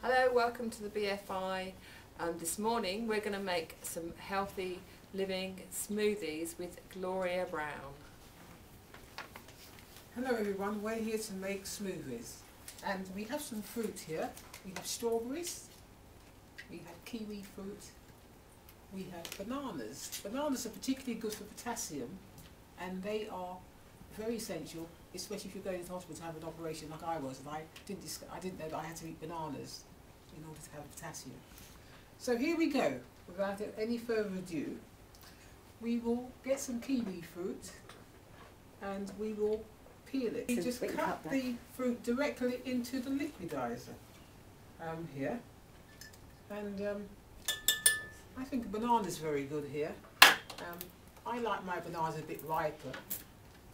Hello, welcome to the BFI. Um, this morning we're going to make some healthy living smoothies with Gloria Brown. Hello everyone, we're here to make smoothies and we have some fruit here. We have strawberries, we have kiwi fruit, we have bananas. Bananas are particularly good for potassium and they are very essential, especially if you're going to hospital to have an operation like I was and I didn't, I didn't know that I had to eat bananas in order to have potassium. So here we go, without any further ado, we will get some kiwi fruit and we will peel it. You just cut the fruit directly into the liquidizer um, here. And um, I think a banana is very good here. Um, I like my bananas a bit riper,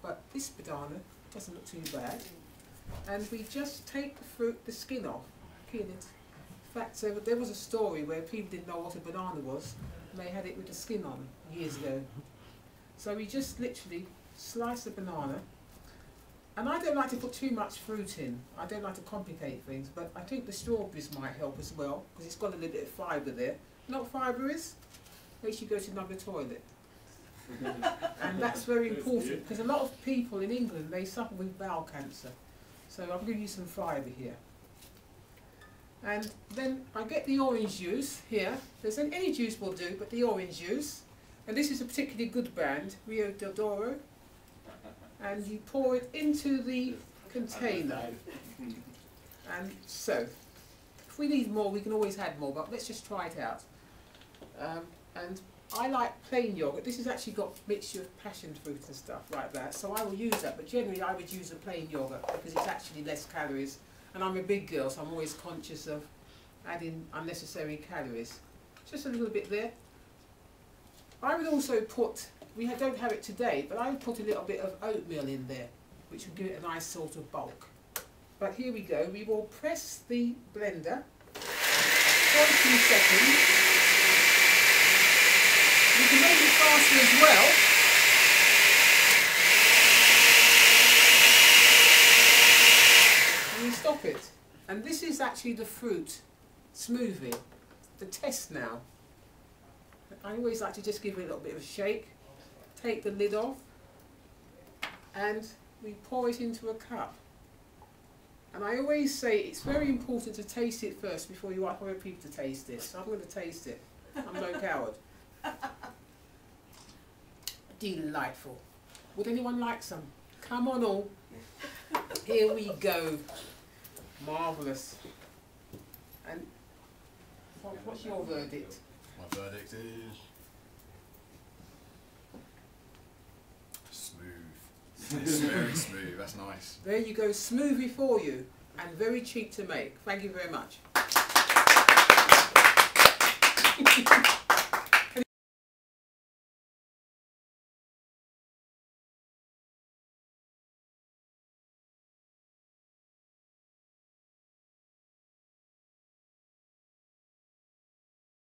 but this banana doesn't look too bad. And we just take the fruit, the skin off, peel it. In fact, so there was a story where people didn't know what a banana was, and they had it with the skin on years ago. So we just literally slice the banana, and I don't like to put too much fruit in. I don't like to complicate things, but I think the strawberries might help as well, because it's got a little bit of fibre there. Not fibrous, makes you go to another toilet. And that's very important, because a lot of people in England, they suffer with bowel cancer. So I'm giving you some fibre here. And then I get the orange juice here. There's an any juice will do, but the orange juice. And this is a particularly good brand, Rio del Douro and you pour it into the container. And so, if we need more, we can always add more, but let's just try it out. Um, and I like plain yogurt. This has actually got mixture of passion fruit and stuff like that, so I will use that. But generally, I would use a plain yogurt because it's actually less calories. And I'm a big girl, so I'm always conscious of adding unnecessary calories. Just a little bit there. I would also put we don't have it today, but I would put a little bit of oatmeal in there, which will give it a nice sort of bulk. But here we go, we will press the blender for a few seconds. You can make it faster as well. And we stop it. And this is actually the fruit smoothie, the test now. I always like to just give it a little bit of a shake take the lid off and we pour it into a cup. And I always say it's very important to taste it first before you ask other people to taste it. So I'm going to taste it. I'm no coward. Delightful. Would anyone like some? Come on all. Here we go. Marvellous. And what's your verdict? My verdict is It's very smooth, that's nice. There you go, smoothie for you and very cheap to make. Thank you very much.